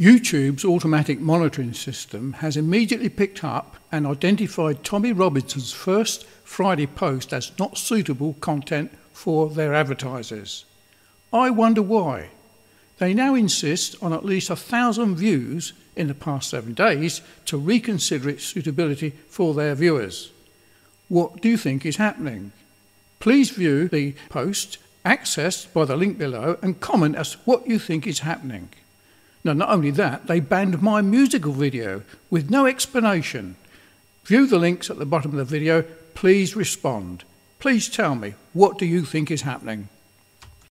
YouTube's automatic monitoring system has immediately picked up and identified Tommy Robinson's first Friday post as not suitable content for their advertisers. I wonder why. They now insist on at least a thousand views in the past seven days to reconsider its suitability for their viewers. What do you think is happening? Please view the post accessed by the link below and comment as to what you think is happening. Now, not only that, they banned my musical video with no explanation. View the links at the bottom of the video. Please respond. Please tell me, what do you think is happening?